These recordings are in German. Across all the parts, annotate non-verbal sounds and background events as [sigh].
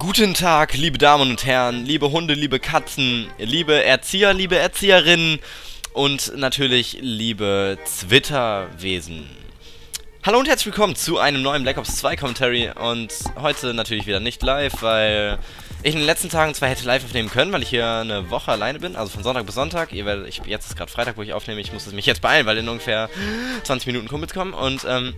Guten Tag, liebe Damen und Herren, liebe Hunde, liebe Katzen, liebe Erzieher, liebe Erzieherinnen und natürlich liebe Zwitterwesen. Hallo und herzlich willkommen zu einem neuen Black Ops 2 Commentary und heute natürlich wieder nicht live, weil ich in den letzten Tagen zwar hätte live aufnehmen können, weil ich hier eine Woche alleine bin, also von Sonntag bis Sonntag. Ihr werdet, ich, jetzt ist gerade Freitag, wo ich aufnehme, ich muss mich jetzt beeilen, weil in ungefähr 20 Minuten Kumpels kommen und ähm,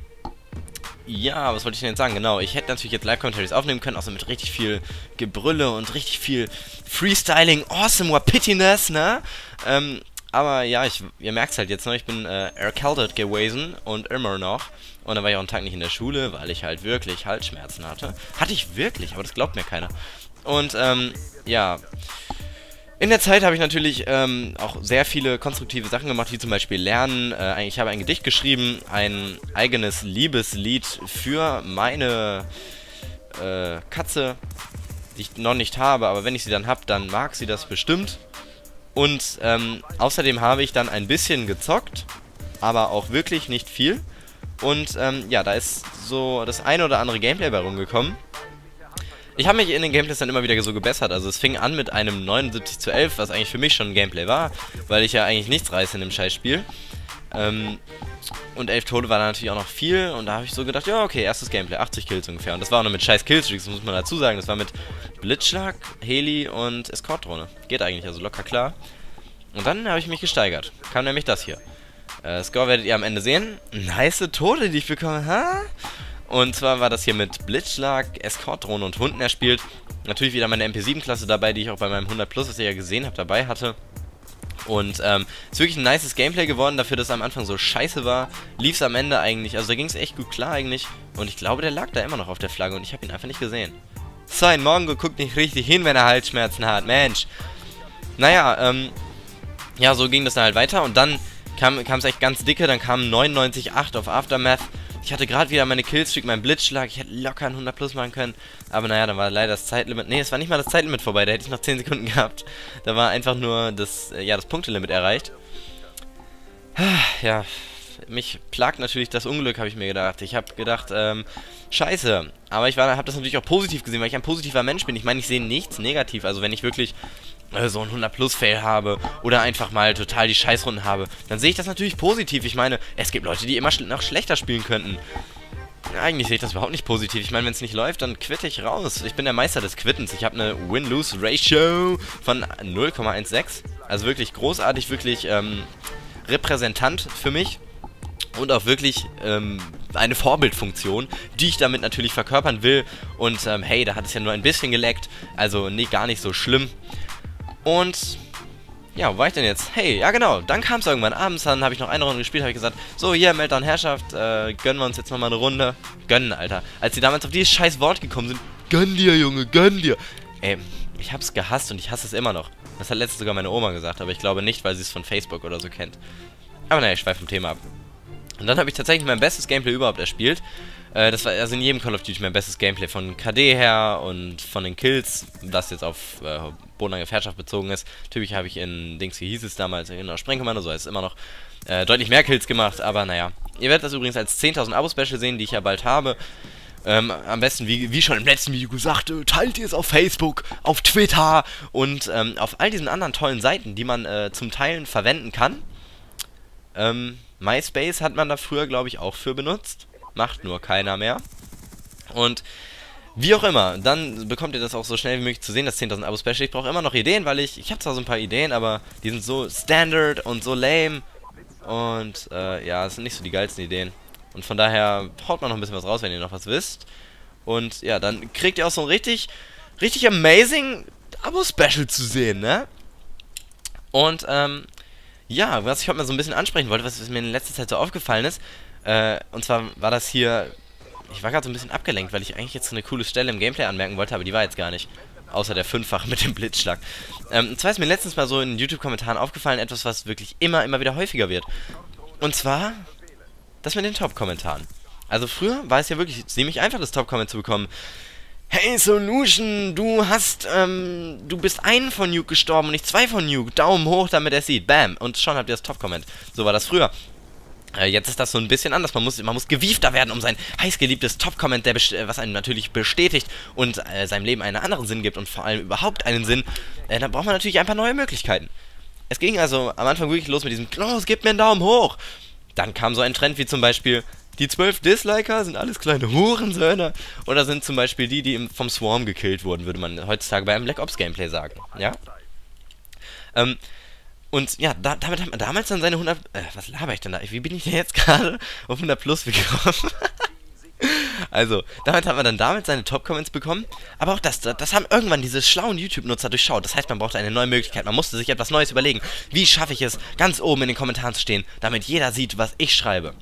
ja, was wollte ich denn jetzt sagen? Genau, ich hätte natürlich jetzt Live-Commentaries aufnehmen können, außer mit richtig viel Gebrülle und richtig viel Freestyling, awesome Wapittiness, ne? Ähm, aber ja, ich, ihr merkt es halt jetzt noch, ich bin äh, erkältet gewesen und immer noch. Und dann war ich auch einen Tag nicht in der Schule, weil ich halt wirklich Halsschmerzen hatte. Hatte ich wirklich, aber das glaubt mir keiner. Und, ähm, ja. In der Zeit habe ich natürlich ähm, auch sehr viele konstruktive Sachen gemacht, wie zum Beispiel Lernen. Äh, ich habe ein Gedicht geschrieben, ein eigenes Liebeslied für meine äh, Katze, die ich noch nicht habe, aber wenn ich sie dann habe, dann mag sie das bestimmt. Und ähm, außerdem habe ich dann ein bisschen gezockt, aber auch wirklich nicht viel. Und ähm, ja, da ist so das eine oder andere Gameplay bei rumgekommen. Ich habe mich in den Gameplays dann immer wieder so gebessert. Also es fing an mit einem 79 zu 11, was eigentlich für mich schon ein Gameplay war, weil ich ja eigentlich nichts reiße in dem Scheißspiel. Ähm, und 11 Tode war da natürlich auch noch viel und da habe ich so gedacht, ja okay, erstes Gameplay, 80 Kills ungefähr. Und das war auch noch mit scheiß Killstreaks, muss man dazu sagen. Das war mit Blitzschlag, Heli und Escort-Drohne. Geht eigentlich, also locker klar. Und dann habe ich mich gesteigert. Kam nämlich das hier. Äh, Score werdet ihr am Ende sehen. Nice Tode, die ich bekomme, ha? Und zwar war das hier mit Blitzschlag, Escort-Drohne und Hunden erspielt. Natürlich wieder meine MP7-Klasse dabei, die ich auch bei meinem 100 Plus, was ihr ja gesehen habt, dabei hatte. Und ähm, ist wirklich ein nices Gameplay geworden, dafür, dass es am Anfang so scheiße war. Lief es am Ende eigentlich, also da ging es echt gut klar eigentlich. Und ich glaube, der lag da immer noch auf der Flagge und ich habe ihn einfach nicht gesehen. So, ein Mongo guckt nicht richtig hin, wenn er Halsschmerzen hat, Mensch. Naja, ähm, ja, so ging das dann halt weiter und dann kam es echt ganz dicke, dann kam 99,8 auf Aftermath ich hatte gerade wieder meine Killstreak, meinen Blitzschlag. Ich hätte locker ein 100 plus machen können. Aber naja, dann war leider das Zeitlimit. Ne, es war nicht mal das Zeitlimit vorbei. Da hätte ich noch 10 Sekunden [laughs] gehabt. Da war einfach nur das, äh, ja, das Punktelimit erreicht. [sighs] Ja, mich plagt natürlich das Unglück, habe ich mir gedacht. Ich habe gedacht, ähm, scheiße. Aber ich habe das natürlich auch positiv gesehen, weil ich ein positiver Mensch bin. Ich meine, ich sehe nichts negativ. Also wenn ich wirklich so ein 100-Plus-Fail habe oder einfach mal total die Scheißrunden habe, dann sehe ich das natürlich positiv. Ich meine, es gibt Leute, die immer noch schlechter spielen könnten. Eigentlich sehe ich das überhaupt nicht positiv. Ich meine, wenn es nicht läuft, dann quitte ich raus. Ich bin der Meister des Quittens. Ich habe eine Win-Lose-Ratio von 0,16. Also wirklich großartig, wirklich ähm, repräsentant für mich. Und auch wirklich ähm, eine Vorbildfunktion, die ich damit natürlich verkörpern will. Und ähm, hey, da hat es ja nur ein bisschen geleckt. Also nee, gar nicht so schlimm. Und ja, wo war ich denn jetzt? Hey, ja genau, dann kam es irgendwann abends, dann habe ich noch eine Runde gespielt, habe ich gesagt, so, hier, Meltdown Herrschaft, äh, gönnen wir uns jetzt nochmal eine Runde. Gönnen, Alter. Als sie damals auf dieses scheiß Wort gekommen sind, gönn dir, Junge, gönn dir. Ey, ich hab's gehasst und ich hasse es immer noch. Das hat letztens sogar meine Oma gesagt, aber ich glaube nicht, weil sie es von Facebook oder so kennt. Aber naja, ich schweife vom Thema ab. Und dann habe ich tatsächlich mein bestes Gameplay überhaupt erspielt. Äh, das war also in jedem Call of Duty mein bestes Gameplay von KD her und von den Kills, das jetzt auf äh, bodenlange Pferdschaft bezogen ist. Natürlich habe ich in Dings, wie hieß es damals, in der Sprengkommando, so heißt es immer noch, äh, deutlich mehr Kills gemacht, aber naja. Ihr werdet das übrigens als 10.000 Abo-Special sehen, die ich ja bald habe. Ähm, am besten, wie, wie schon im letzten Video gesagt, äh, teilt ihr es auf Facebook, auf Twitter und ähm, auf all diesen anderen tollen Seiten, die man äh, zum Teilen verwenden kann. Ähm, MySpace hat man da früher, glaube ich, auch für benutzt. Macht nur keiner mehr. Und wie auch immer, dann bekommt ihr das auch so schnell wie möglich zu sehen, das 10.000 Abo-Special. Ich brauche immer noch Ideen, weil ich, ich habe zwar so ein paar Ideen, aber die sind so standard und so lame. Und äh, ja, es sind nicht so die geilsten Ideen. Und von daher haut man noch ein bisschen was raus, wenn ihr noch was wisst. Und ja, dann kriegt ihr auch so ein richtig, richtig amazing Abo-Special zu sehen, ne? Und ähm, ja, was ich heute mal so ein bisschen ansprechen wollte, was mir in letzter Zeit so aufgefallen ist, äh, und zwar war das hier, ich war gerade so ein bisschen abgelenkt, weil ich eigentlich jetzt so eine coole Stelle im Gameplay anmerken wollte, aber die war jetzt gar nicht. Außer der Fünffach mit dem Blitzschlag. Ähm, und zwar ist mir letztens mal so in YouTube-Kommentaren aufgefallen, etwas, was wirklich immer, immer wieder häufiger wird. Und zwar das mit den Top-Kommentaren. Also früher war es ja wirklich ziemlich einfach, das Top-Comment zu bekommen. Hey Solution, du hast, ähm, du bist einen von Nuke gestorben und nicht zwei von Nuke. Daumen hoch, damit er sieht. Bam. Und schon habt ihr das Top-Comment. So war das früher. Äh, jetzt ist das so ein bisschen anders. Man muss, man muss gewiefter werden, um sein heißgeliebtes Top-Comment, äh, was einen natürlich bestätigt und äh, seinem Leben einen anderen Sinn gibt und vor allem überhaupt einen Sinn. Äh, dann braucht man natürlich ein paar neue Möglichkeiten. Es ging also am Anfang wirklich los mit diesem, los, gib mir einen Daumen hoch. Dann kam so ein Trend wie zum Beispiel, die zwölf Disliker sind alles kleine Hurensöhne. Oder sind zum Beispiel die, die vom Swarm gekillt wurden, würde man heutzutage bei einem Black Ops Gameplay sagen. Ja? Ähm, und ja, da, damit hat man damals dann seine 100... Äh, was laber ich denn da? Wie bin ich denn jetzt gerade auf 100 Plus gekommen? [laughs] also, damit hat man dann damit seine Top-Comments bekommen. Aber auch das, das haben irgendwann diese schlauen YouTube-Nutzer durchschaut. Das heißt, man brauchte eine neue Möglichkeit. Man musste sich etwas Neues überlegen. Wie schaffe ich es, ganz oben in den Kommentaren zu stehen, damit jeder sieht, was ich schreibe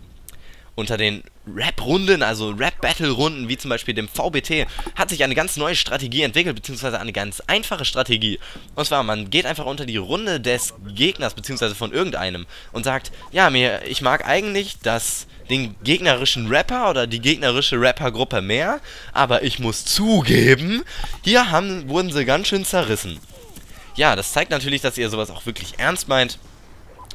unter den Rap-Runden, also Rap-Battle-Runden, wie zum Beispiel dem VBT, hat sich eine ganz neue Strategie entwickelt, beziehungsweise eine ganz einfache Strategie. Und zwar, man geht einfach unter die Runde des Gegners, beziehungsweise von irgendeinem und sagt, ja, mir, ich mag eigentlich das den gegnerischen Rapper oder die gegnerische Rappergruppe mehr, aber ich muss zugeben, hier haben, wurden sie ganz schön zerrissen. Ja, das zeigt natürlich, dass ihr sowas auch wirklich ernst meint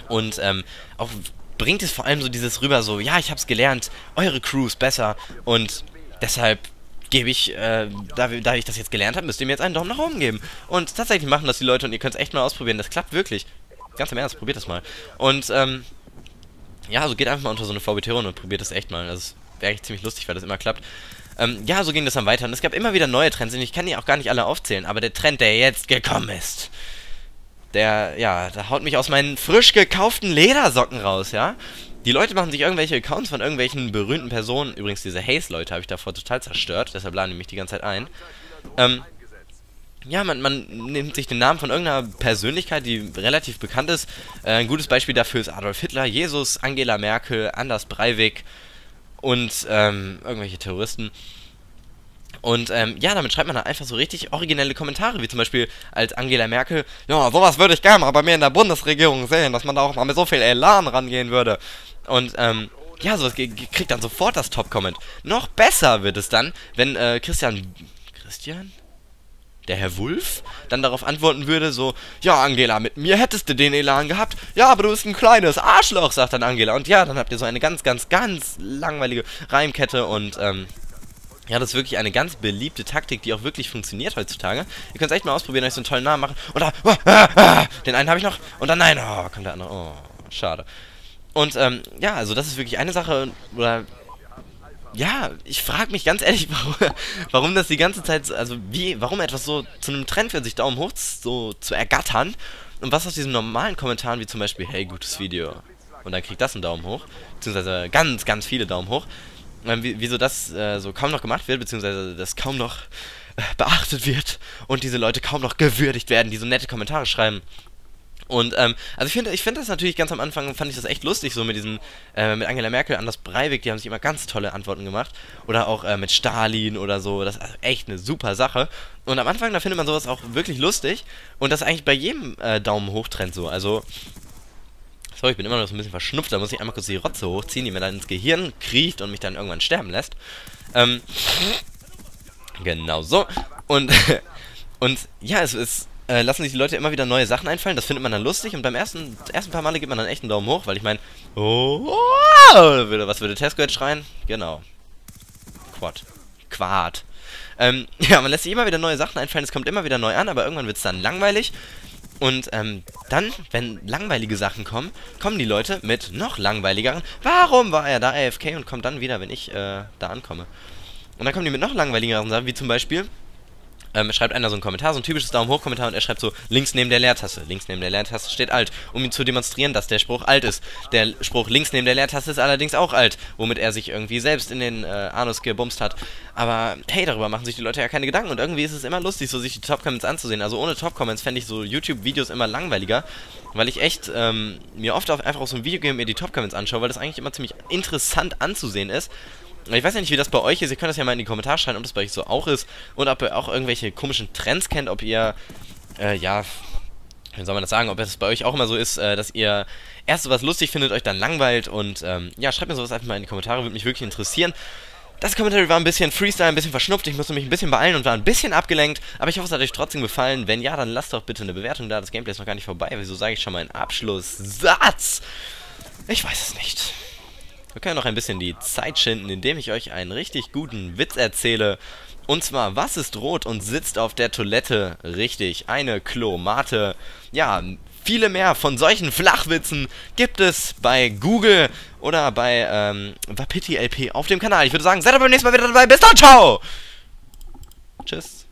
und ähm, auch bringt es vor allem so dieses rüber, so, ja, ich hab's gelernt, eure Crew ist besser und deshalb gebe ich, äh, da, da ich das jetzt gelernt habe, müsst ihr mir jetzt einen Daumen nach oben geben. Und tatsächlich machen das die Leute und ihr könnt es echt mal ausprobieren, das klappt wirklich. Ganz im Ernst, probiert das mal. Und, ähm, ja, also geht einfach mal unter so eine VBT-Runde und probiert das echt mal. Das wäre eigentlich ziemlich lustig, weil das immer klappt. Ähm, ja, so ging das dann weiter. Und es gab immer wieder neue Trends und ich kann die auch gar nicht alle aufzählen, aber der Trend, der jetzt gekommen ist, der, ja, da haut mich aus meinen frisch gekauften Ledersocken raus, ja. Die Leute machen sich irgendwelche Accounts von irgendwelchen berühmten Personen. Übrigens, diese Haze-Leute habe ich davor total zerstört, deshalb laden die mich die ganze Zeit ein. Ähm, ja, man, man nimmt sich den Namen von irgendeiner Persönlichkeit, die relativ bekannt ist. Äh, ein gutes Beispiel dafür ist Adolf Hitler, Jesus, Angela Merkel, Anders Breivik und ähm, irgendwelche Terroristen. Und ähm, ja, damit schreibt man dann einfach so richtig originelle Kommentare, wie zum Beispiel als Angela Merkel, ja, sowas würde ich gerne mal bei mir in der Bundesregierung sehen, dass man da auch mal mit so viel Elan rangehen würde. Und ähm, ja, sowas kriegt dann sofort das Top-Comment. Noch besser wird es dann, wenn äh, Christian... Christian? der Herr Wulff dann darauf antworten würde, so, ja, Angela, mit mir hättest du den Elan gehabt. Ja, aber du bist ein kleines Arschloch, sagt dann Angela. Und ja, dann habt ihr so eine ganz, ganz, ganz langweilige Reimkette und, ähm, ja, das ist wirklich eine ganz beliebte Taktik, die auch wirklich funktioniert heutzutage. Ihr könnt es echt mal ausprobieren, euch so einen tollen Namen machen. Und da, ah, ah, ah, den einen habe ich noch. Und dann nein, oh, kommt der andere. Oh, schade. Und, ähm, ja, also das ist wirklich eine Sache, oder, ja, ich frage mich ganz ehrlich, [laughs] warum, warum das die ganze Zeit, also wie, warum etwas so zu einem Trend wird, sich Daumen hoch so zu ergattern. Und was aus diesen normalen Kommentaren, wie zum Beispiel, hey, gutes Video. Und dann kriegt das einen Daumen hoch. Beziehungsweise ganz, ganz viele Daumen hoch wieso das äh, so kaum noch gemacht wird, beziehungsweise das kaum noch äh, beachtet wird und diese Leute kaum noch gewürdigt werden, die so nette Kommentare schreiben. Und, ähm, also ich finde, ich finde das natürlich ganz am Anfang, fand ich das echt lustig, so mit diesen, äh, mit Angela Merkel, Anders Breivik, die haben sich immer ganz tolle Antworten gemacht. Oder auch äh, mit Stalin oder so, das ist also echt eine super Sache. Und am Anfang, da findet man sowas auch wirklich lustig. Und das ist eigentlich bei jedem äh, Daumen hoch Trend so. Also, Sorry, ich bin immer noch so ein bisschen verschnupft. Da muss ich einmal kurz die Rotze hochziehen, die mir dann ins Gehirn kriecht und mich dann irgendwann sterben lässt. Ähm, genau so. Und, [laughs] und ja, es ist... Äh, lassen sich die Leute immer wieder neue Sachen einfallen. Das findet man dann lustig. Und beim ersten, ersten paar Male gibt man dann echt einen Daumen hoch, weil ich meine, oh, oh, was würde Tesco jetzt schreien? Genau. Quad. Quad. Ähm, [laughs] ja, man lässt sich immer wieder neue Sachen einfallen, es kommt immer wieder neu an, aber irgendwann wird es dann langweilig. Und ähm, dann, wenn langweilige Sachen kommen, kommen die Leute mit noch langweiligeren. Warum war er da AFK und kommt dann wieder, wenn ich äh, da ankomme? Und dann kommen die mit noch langweiligeren Sachen, wie zum Beispiel, ähm, schreibt einer so einen Kommentar, so ein typisches Daumen hoch Kommentar und er schreibt so, links neben der Leertaste. Links neben der Leertaste steht alt, um ihm zu demonstrieren, dass der Spruch alt ist. Der Spruch links neben der Leertaste ist allerdings auch alt, womit er sich irgendwie selbst in den äh, Anus gebumst hat. Aber hey, darüber machen sich die Leute ja keine Gedanken und irgendwie ist es immer lustig, so sich die Top-Comments anzusehen. Also ohne Top-Comments fände ich so YouTube-Videos immer langweiliger, weil ich echt ähm, mir oft auf, einfach auf so ein Video gehe und mir die Top-Comments anschaue, weil das eigentlich immer ziemlich interessant anzusehen ist. Ich weiß ja nicht, wie das bei euch ist. Ihr könnt das ja mal in die Kommentare schreiben, ob das bei euch so auch ist. Und ob ihr auch irgendwelche komischen Trends kennt, ob ihr, äh, ja, wie soll man das sagen, ob es bei euch auch immer so ist, äh, dass ihr erst sowas lustig findet, euch dann langweilt und, ähm, ja, schreibt mir sowas einfach mal in die Kommentare, würde mich wirklich interessieren. Das Kommentar war ein bisschen Freestyle, ein bisschen verschnupft, ich musste mich ein bisschen beeilen und war ein bisschen abgelenkt, aber ich hoffe, es hat euch trotzdem gefallen. Wenn ja, dann lasst doch bitte eine Bewertung da, das Gameplay ist noch gar nicht vorbei. Wieso sage ich schon mal einen Abschlusssatz? Ich weiß es nicht. Wir können noch ein bisschen die Zeit schinden, indem ich euch einen richtig guten Witz erzähle. Und zwar, was ist rot und sitzt auf der Toilette? Richtig, eine Klomate. Ja, viele mehr von solchen Flachwitzen gibt es bei Google oder bei ähm, Wapiti LP auf dem Kanal. Ich würde sagen, seid ihr beim nächsten Mal wieder dabei. Bis dann, ciao! Tschüss.